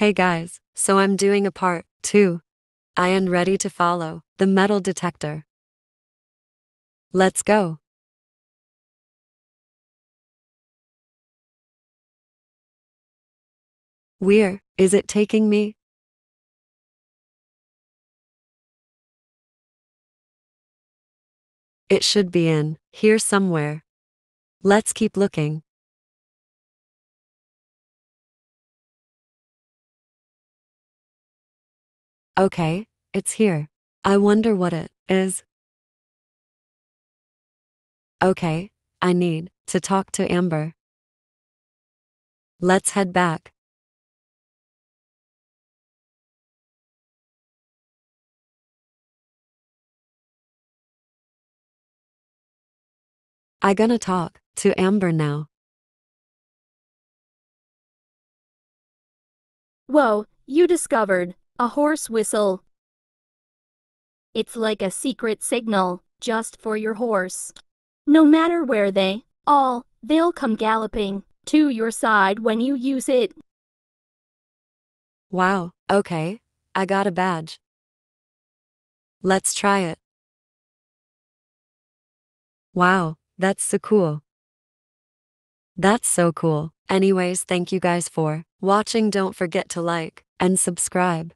Hey guys, so I'm doing a part 2. I am ready to follow the metal detector. Let's go. Where is it taking me? It should be in here somewhere. Let's keep looking. Okay, it's here. I wonder what it is. Okay, I need to talk to Amber. Let's head back. I gonna talk to Amber now. Whoa, you discovered a horse whistle. It's like a secret signal just for your horse. No matter where they all, they'll come galloping to your side when you use it. Wow, okay, I got a badge. Let's try it. Wow, that's so cool. That's so cool. Anyways, thank you guys for watching. Don't forget to like and subscribe.